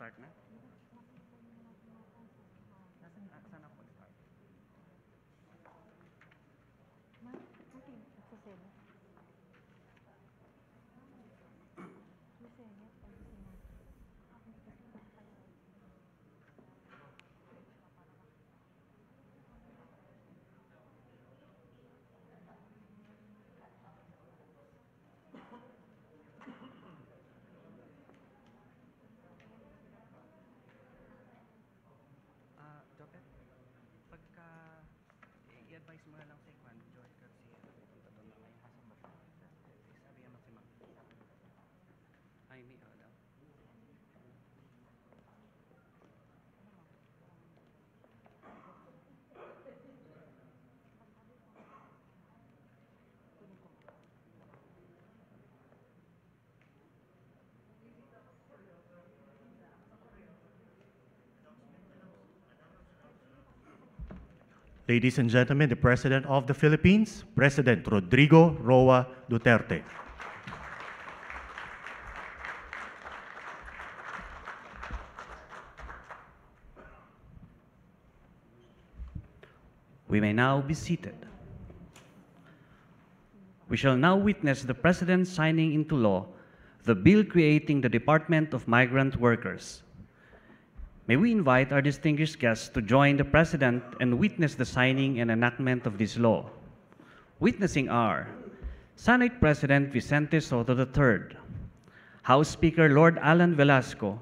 Na? Nasaan, saan ako Ladies and gentlemen, the President of the Philippines, President Rodrigo Roa Duterte. We may now be seated. We shall now witness the President signing into law the bill creating the Department of Migrant Workers. May we invite our distinguished guests to join the President and witness the signing and enactment of this law. Witnessing are Senate President Vicente Sotto III, House Speaker Lord Allan Velasco,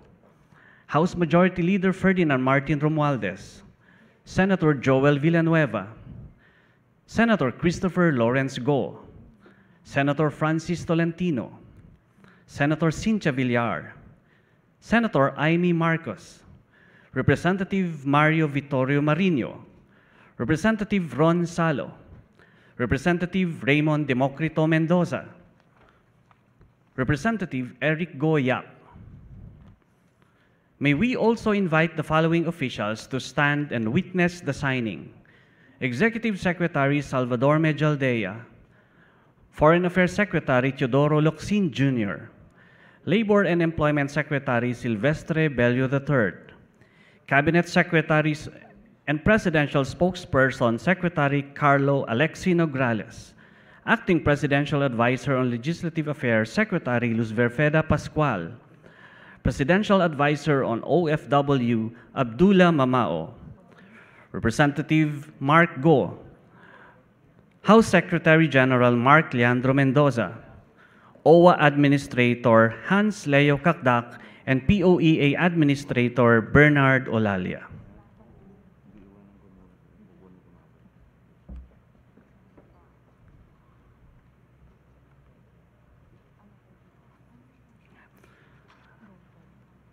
House Majority Leader Ferdinand Martin Romualdez, Senator Joel Villanueva, Senator Christopher Lawrence Go, Senator Francis Tolentino, Senator Cynthia Villar, Senator Imee Marcos, Representative Mario Vittorio Marino, Representative Ron Salo, Representative Raymond Democrito Mendoza, Representative Eric Go Yap. May we also invite the following officials to stand and witness the signing. Executive Secretary Salvador Medialdea, Foreign Affairs Secretary Teodoro Locsin Jr., Labor and Employment Secretary Silvestre Bello III, Cabinet Secretaries and Presidential Spokesperson Secretary Carlo Alexino Nograles, Acting Presidential Advisor on Legislative Affairs Secretary Luzverfeda Pascual, Presidential Advisor on OFW Abdullah Mamao, Representative Mark Go, House Secretary General Mark Leandro Mendoza, OWWA Administrator Hans Leo Cacdac, and POEA Administrator Bernard Olalia.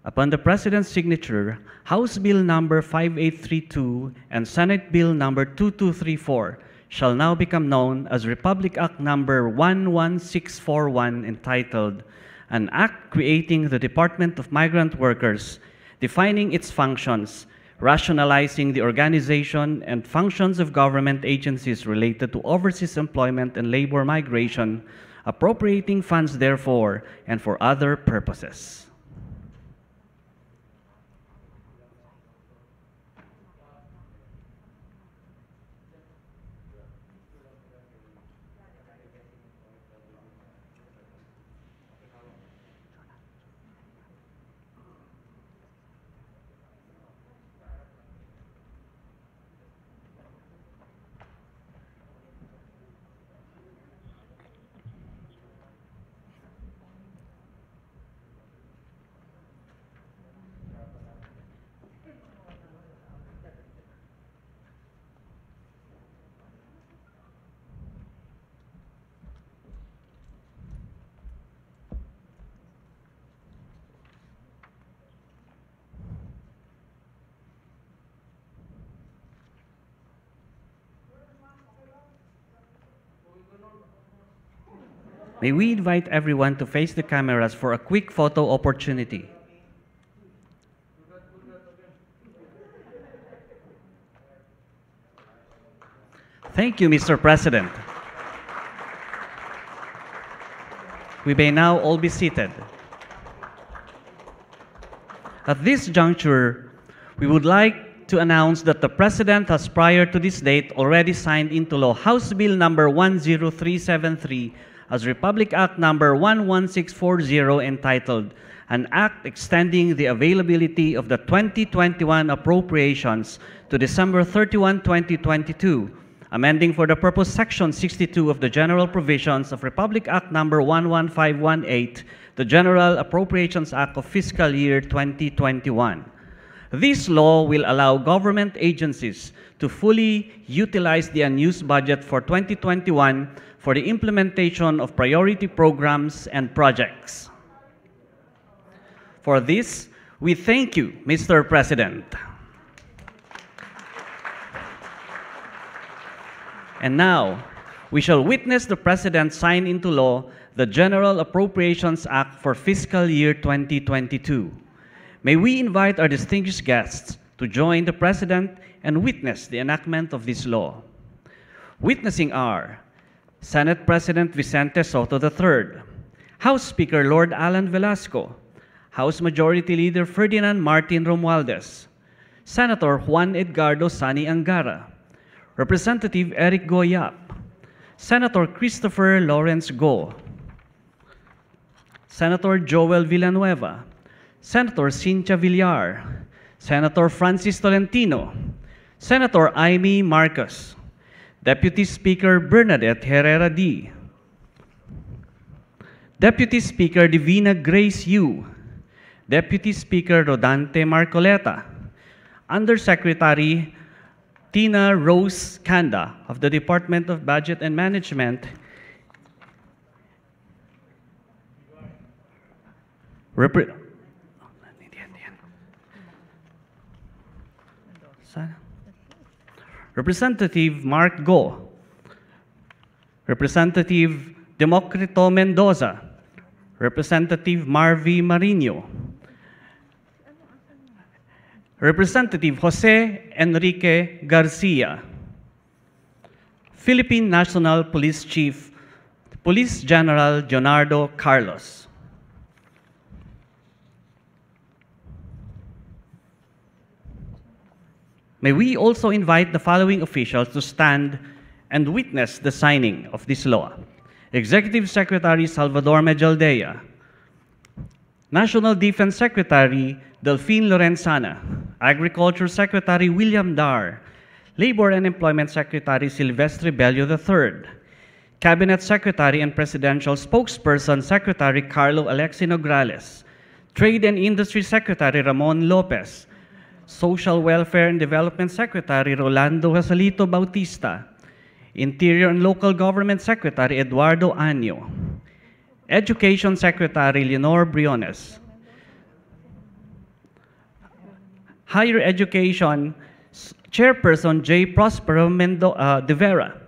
Upon the President's signature, House Bill Number 5832 and Senate Bill Number 2234 shall now become known as Republic Act Number 11641 entitled An Act Creating the Department of Migrant Workers, defining its functions, rationalizing the organization and functions of government agencies related to overseas employment and labor migration, appropriating funds therefore and for other purposes. May we invite everyone to face the cameras for a quick photo opportunity. Thank you, Mr. President. We may now all be seated. At this juncture, we would like to announce that the President has prior to this date already signed into law House Bill number 10373 as Republic Act number 11640 entitled An Act Extending the Availability of the 2021 Appropriations to December 31, 2022, amending for the purpose Section 62 of the General Provisions of Republic Act number 11518, the General Appropriations Act of Fiscal Year 2021. This law will allow government agencies to fully utilize the unused budget for 2021 for the implementation of priority programs and projects. For this, we thank you, Mr. President. And now, we shall witness the President sign into law the General Appropriations Act for fiscal year 2022. May we invite our distinguished guests to join the President and witness the enactment of this law. Witnessing are Senate President Vicente Sotto III, House Speaker Lord Allan Velasco, House Majority Leader Ferdinand Martin Romualdez, Senator Juan Edgardo Sonny Angara, Representative Eric Go Yap, Senator Christopher Lawrence Go, Senator Joel Villanueva, Senator Cynthia Villar, Senator Francis Tolentino, Senator Imee Marcos, Deputy Speaker Bernadette Herrera Dy, Deputy Speaker Divina Grace Yu, Deputy Speaker Rodante Marcoleta, Undersecretary Tina Rose Canda of the Department of Budget and Management, Repre- Representative Mark Go, Representative Democrito Mendoza, Representative Marvi Marino, Representative Jose Enrique Garcia, Philippine National Police Chief, Police General Leonardo Carlos. May we also invite the following officials to stand and witness the signing of this law. Executive Secretary Salvador Medialdea, National Defense Secretary Delfin Lorenzana, Agriculture Secretary William Dar, Labor and Employment Secretary Silvestre Bello III, Cabinet Secretary and Presidential Spokesperson Secretary Carlo Alexei Nograles, Trade and Industry Secretary Ramon Lopez, Social Welfare and Development Secretary Rolando Joselito Bautista, Interior and Local Government Secretary Eduardo Año, Education Secretary Leonor Briones, Higher Education Chairperson J. Prospero Mendo, uh, de Vera,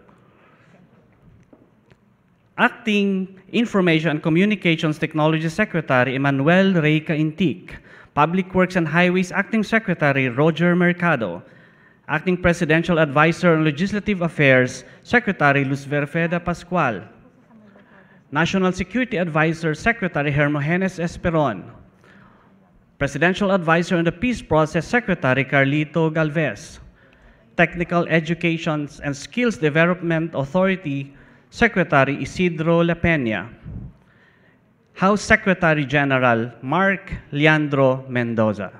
Acting Information and Communications Technology Secretary Emmanuel Rey Caintic, Public Works and Highways Acting Secretary Roger Mercado, Acting Presidential Advisor on Legislative Affairs Secretary Luzverfeda Pascual, National Security Advisor Secretary Hermogenes Esperon, Presidential Advisor on the Peace Process Secretary Carlito Galvez, Technical Education and Skills Development Authority Secretary Isidro Lapeña, House Secretary General Mark Leandro Mendoza.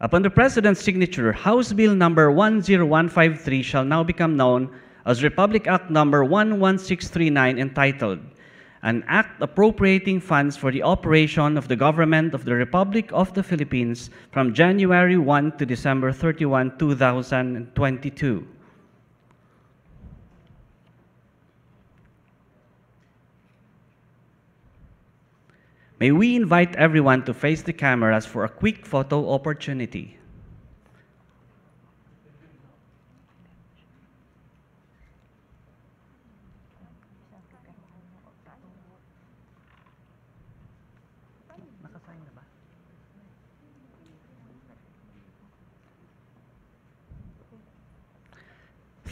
Upon the President's signature, House Bill number 10153 shall now become known as Republic Act number 11639 entitled An Act Appropriating Funds for the Operation of the Government of the Republic of the Philippines from January 1 to December 31, 2022. May we invite everyone to face the cameras for a quick photo opportunity.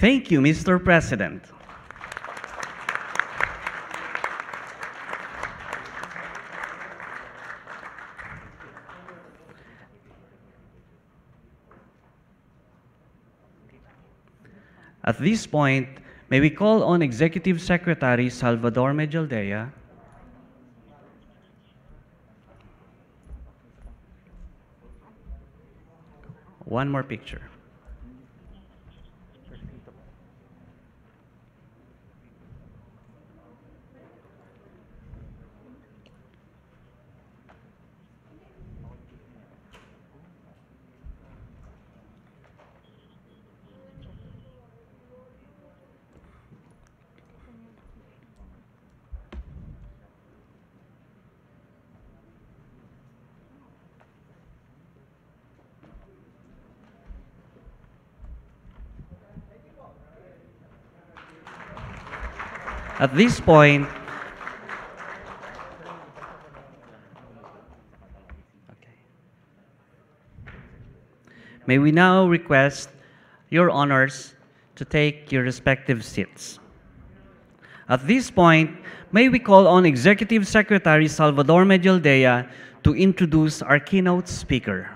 Thank you, Mr. President. At this point, may we call on Executive Secretary Salvador Medialdea One more picture. At this point, may we now request your honors to take your respective seats. At this point, may we call on Executive Secretary Salvador Medialdea to introduce our keynote speaker.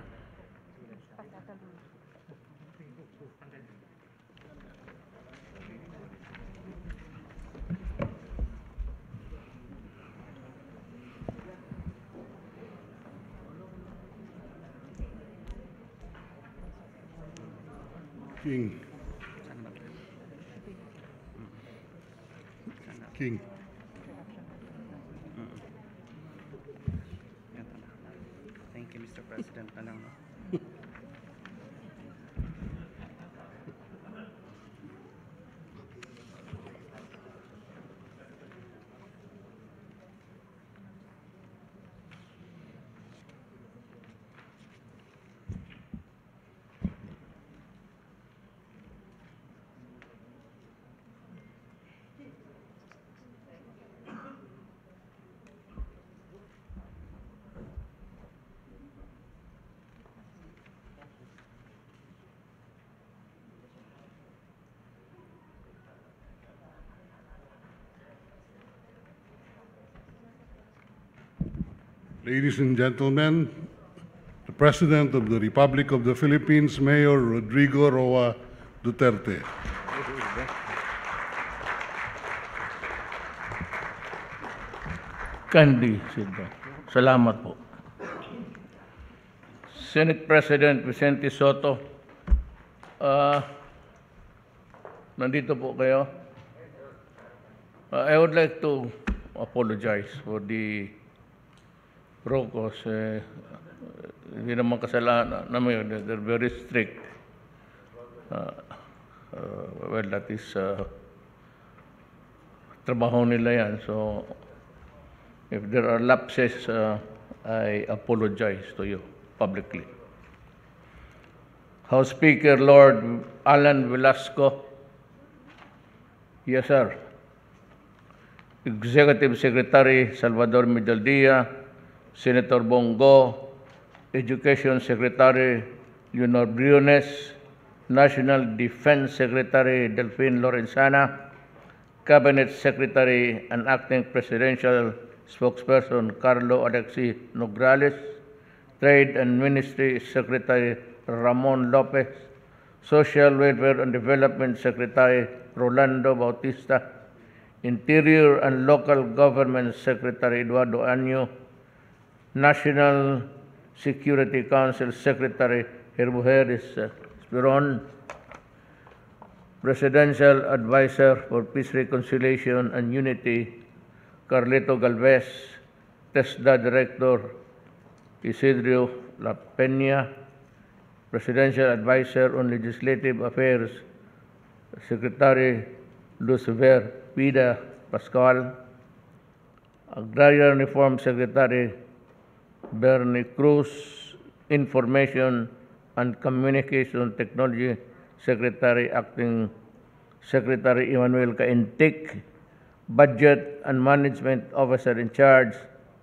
Ladies and gentlemen, the President of the Republic of the Philippines, Mayor Rodrigo Roa Duterte. Kindly sit down. Salamat po. Senate President Vicente Soto, ah, nandito po kayo. Ah, I would like to apologize for the Rocos. Eh, hindi naman kasalanan namin yun. They're very strict. Ah, ah, well, that is ah, trabaho nila yan. So, If there are lapses, uh, I apologize to you publicly. House Speaker Lord Alan Velasco. Yes, sir. Executive Secretary Salvador Medialdea, Senator Bong Go, Education Secretary Leonor Briones, National Defense Secretary Delfin Lorenzana, Cabinet Secretary and Acting Presidential Spokesperson Carlo Alexei Nograles, Trade and Ministry Secretary Ramon Lopez, Social Welfare and Development Secretary Rolando Bautista, Interior and Local Government Secretary Eduardo Año, National Security Council Secretary Herbujeres Spiron, Presidential Advisor for Peace, Reconciliation, and Unity, Carlito Galvez, TESDA Director, Isidro Lapeña, Presidential Advisor on Legislative Affairs, Secretary Lucifer Pida Pascual, Agrarian Reform Secretary Bernie Cruz, Information and Communication Technology Secretary Acting Secretary Emmanuel Caintic, Budget and Management Officer in Charge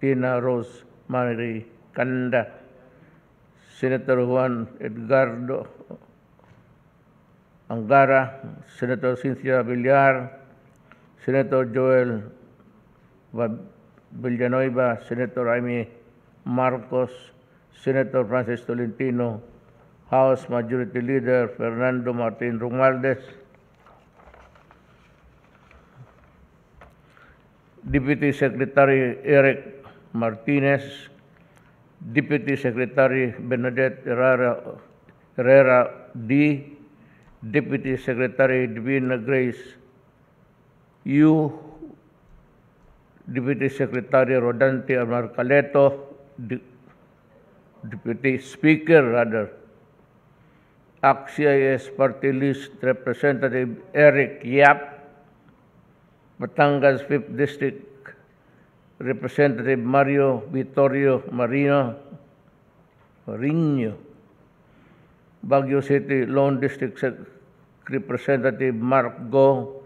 Tina Rose Mary Kanda, Senator Juan Edgardo Angara, Senator Cynthia Villar, Senator Joel Va- Villanueva, Senator Jaime Marcos, Senator Francis Tolentino, House Majority Leader Fernando Martin Romualdez, Deputy Secretary Eric Martinez, Deputy Secretary Benedict Herrera, Herrera Dy, Deputy Secretary Divina Grace Yu, Deputy Secretary Rodante Amarcaleto, Deputy Speaker rather, AXIS Party List Representative Eric Yap, Batangas 5th District Representative Mario Vittorio Marino, Marino, Baguio City Lone District Representative Mark Go,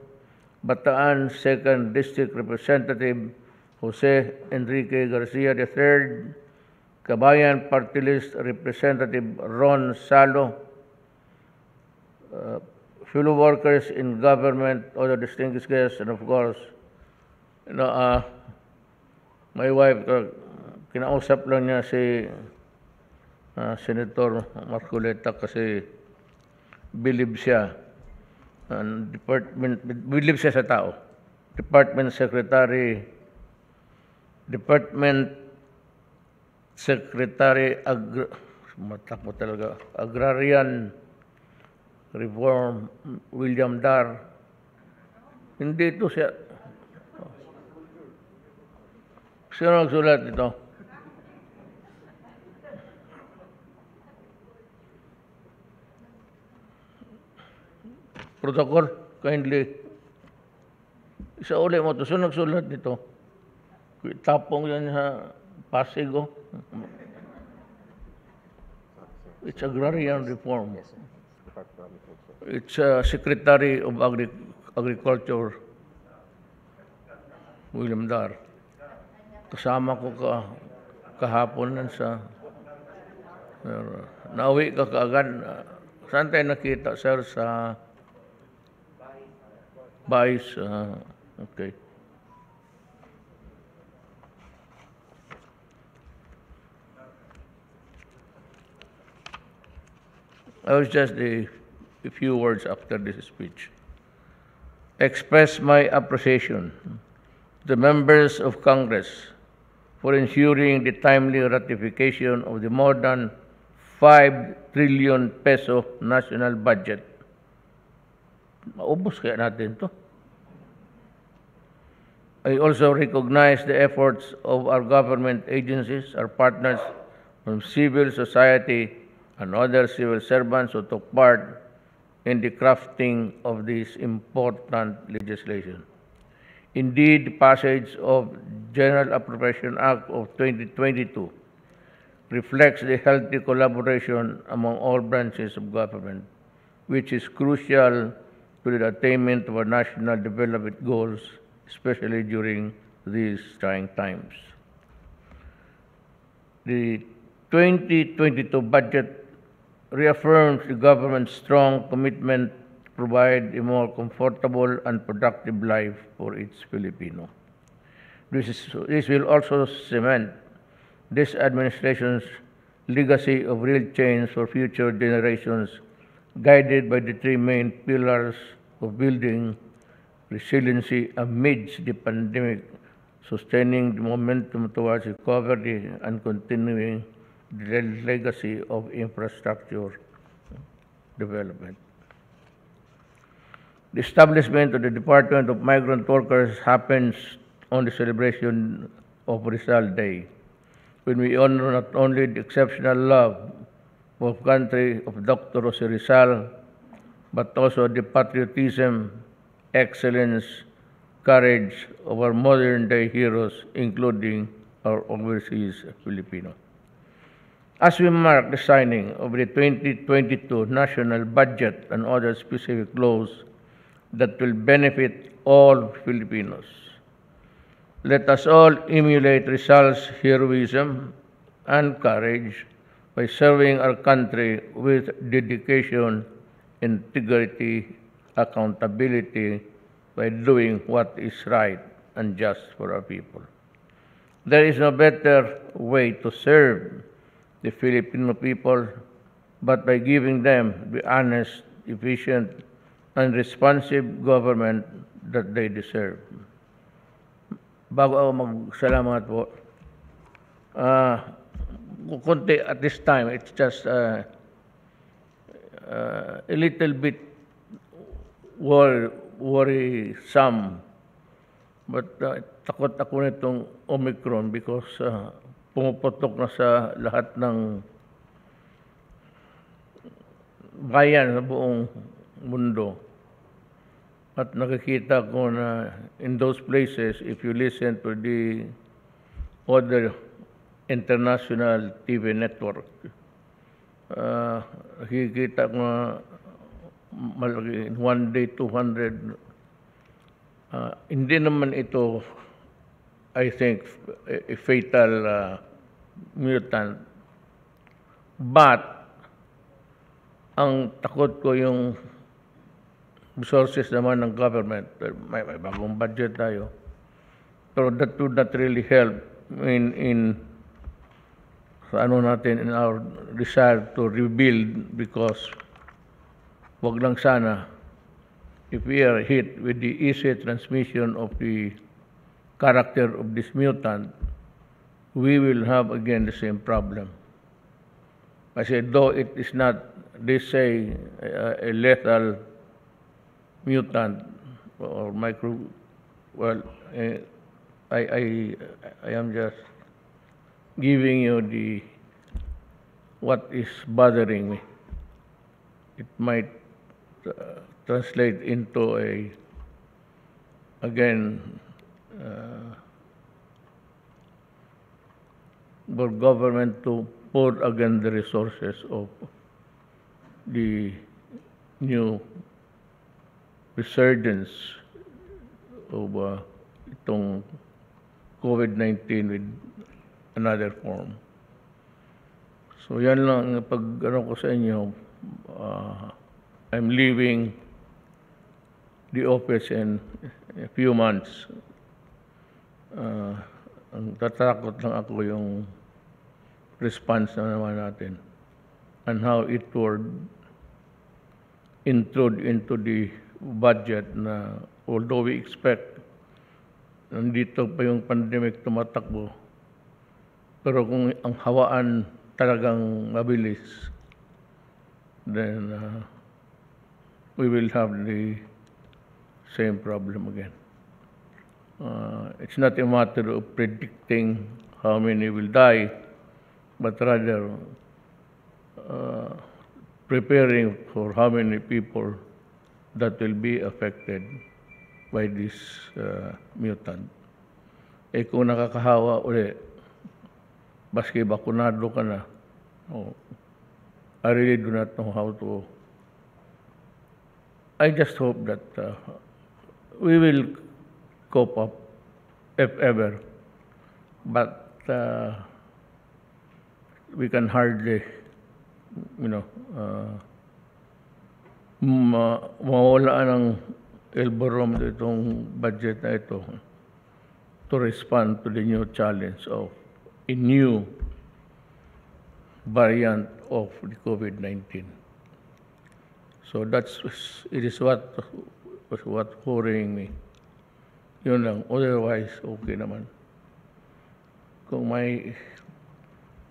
Bataan 2nd District Representative Jose Enrique Garcia III, Kabayan Party List Representative Ron Salo, uh, fellow workers in government, other distinguished guests, and of course, you know, uh, my wife, uh, kinausap lang niya si uh, Senator Marcoleta kasi believe siya. Ang department believe siya sa tao. Department secretary department secretary agr matak talaga agrarian reform William Dar. Hindi ito siya. Sino nagsulat ito protocol kindly. Isa uli mo to. Sino nagsulat nito tapong yan sa Pasig oh. It's agrarian reform. It's uh, Secretary of Agri- Agriculture, William Dar. Kasama ko ka kahapon nan sa uh, nauwi ka kaagad. Saan tayo nakita, sir, sa Vice? Uh, okay. I was just a, a few words after this speech. Express my appreciation to the members of Congress for ensuring the timely ratification of the more than 5 trillion peso national budget. Maubos kaya natin to. I also recognize the efforts of our government agencies, our partners from civil society, and other civil servants who took part in the crafting of this important legislation. Indeed, passage of General Appropriation Act of 2022 reflects the healthy collaboration among all branches of government, which is crucial to the attainment of our national development goals, especially during these trying times. The 2022 budget reaffirms the government's strong commitment to provide a more comfortable and productive life for its Filipino. This, is, this will also cement this administration's legacy of real change for future generations, guided by the three main pillars of building resiliency amidst the pandemic, sustaining the momentum towards recovery, and continuing the legacy of infrastructure development. The establishment of the Department of Migrant Workers happens on the celebration of Rizal Day, when we honor not only the exceptional love of country of Dr. Jose Rizal, but also the patriotism, excellence, courage of our modern day heroes, including our overseas Filipino. As we mark the signing of the 2022 national budget and other specific laws that will benefit all Filipinos, let us all emulate Rizal's heroism and courage by serving our country with dedication, integrity, accountability, by doing what is right and just for our people. There is no better way to serve the Filipino people but by giving them the honest, efficient, and responsive government that they deserve. bago ako magsalamat po, ah, konti at this time, it's just uh, uh, a little bit wor worrisome. But uh, takot ako nitong Omicron because uh, pumuputok na sa lahat ng bayan sa buong mundo. At nakikita ko na in those places, if you listen to the other international TV network, uh, nakikita ko na malaki, one day, 200. Uh, hindi naman ito, I think, a, a fatal uh, mutant. But, ang takot ko yung resources naman ng government. May, may bagong budget tayo. Pero that would not really help in, in sa ano natin, in our desire to rebuild because wag lang sana if we are hit with the easy transmission of the character of this mutant, we will have again the same problem. Kasi though it is not, they say, a, a lethal mutant or micro, well, eh, I, I, I am just giving you the, what is bothering me. It might uh, translate into a, again, uh, for government to pour again the resources of the new resurgence of uh, itong COVID-19 with another form. So yan lang ang pag ano ko sa inyo, uh, I'm leaving the office in a few months. Uh, ang tatakot lang ako yung response na naman natin and how it would intrude into the budget na although we expect nandito pa yung pandemic tumatakbo pero kung ang hawaan talagang mabilis then uh, we will have the same problem again. Uh, it's not a matter of predicting how many will die, but rather uh, preparing for how many people that will be affected by this uh, mutant. Eh kung nakakahawa uli, baski bakunado ka na, oh, I really do not know how to. I just hope that uh, we will cope up, if ever. But uh, we can hardly, you know, uh, ma mawala ng elborom itong budget na ito to respond to the new challenge of a new variant of the COVID-19. So that's it is what was what worrying me. Yun lang. Otherwise, okay naman. Kung may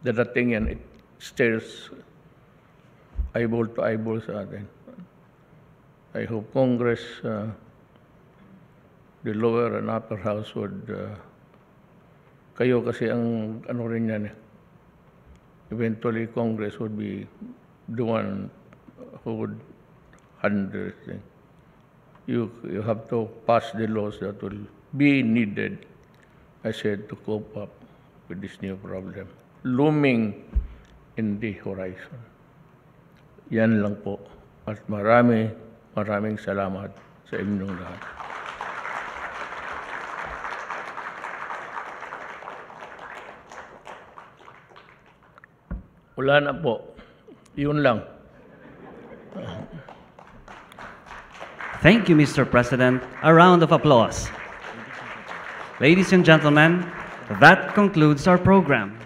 dadating yan, it stares eyeball to eyeball sa atin. I hope Congress, uh, the lower and upper house would, uh, kayo kasi ang ano rin yan eh. Eventually, Congress would be the one who would handle thing. You, you have to pass the laws that will be needed, I said, to cope up with this new problem looming in the horizon. Yan lang po. At marami, maraming salamat sa inyong lahat. Wala na po. Yun lang. Thank you, Mr. President. A round of applause. Ladies and gentlemen, that concludes our program.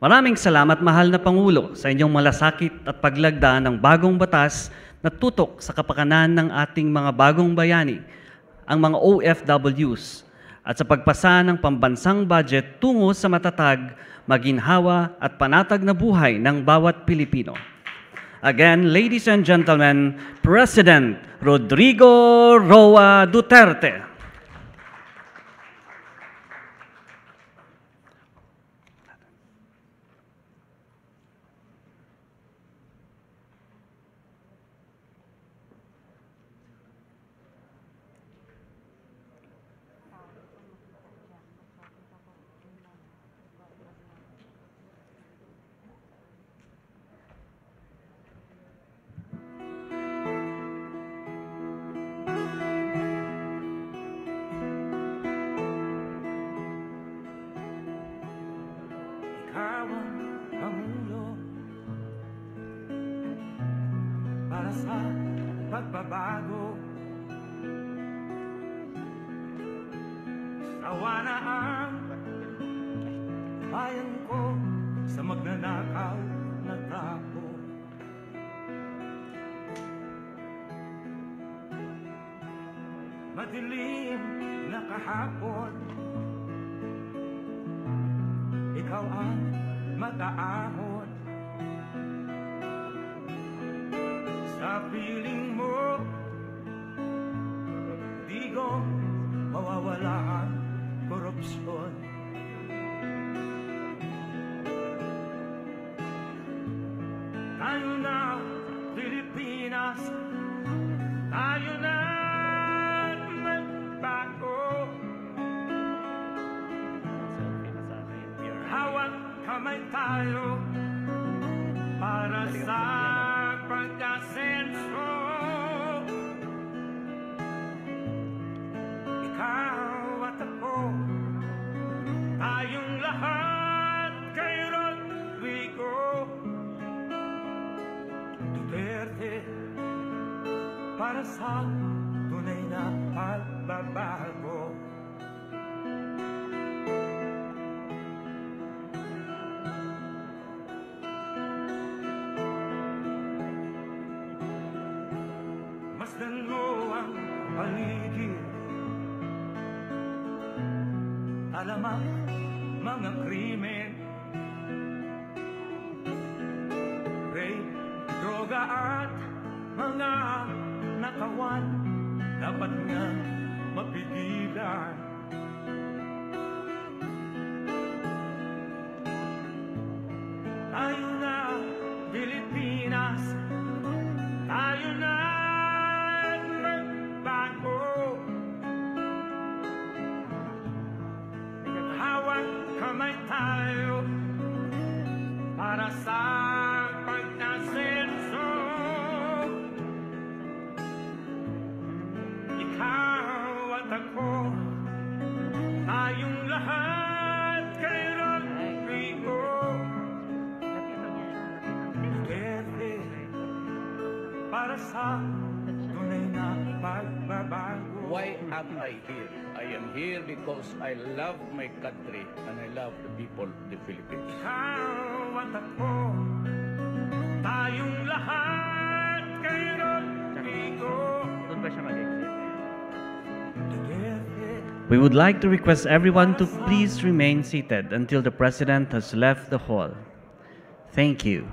Maraming salamat, mahal na Pangulo, sa inyong malasakit at paglagda ng bagong batas na tutok sa kapakanan ng ating mga bagong bayani, ang mga OFWs, at sa pagpasa ng pambansang budget tungo sa matatag, maginhawa at panatag na buhay ng bawat Pilipino. Again, ladies and gentlemen, President Rodrigo Roa Duterte. Pagbabago Sawa na ang bayan ko Sa magnanakaw na tapo Madilim na kahapon. Ikaw ang mag-aahon. Sa piling Ko mawawala ang korupsyon. Tayo na Pilipinas. Tayo na magbago Hawak kamay tayo para sa para sa tunay na pagbabago. Masdan mo ang paligid Alam ang mga krimen Dapat nga Tayong lahat kay Rodrigo Duterte para sa tunay na pagbabago. Why am I here? I am here because I love my country and I love the people of the Philippines. Ikaw at ako, tayong lahat kay Rodrigo Duterte. We would like to request everyone to please remain seated until the President has left the hall. Thank you.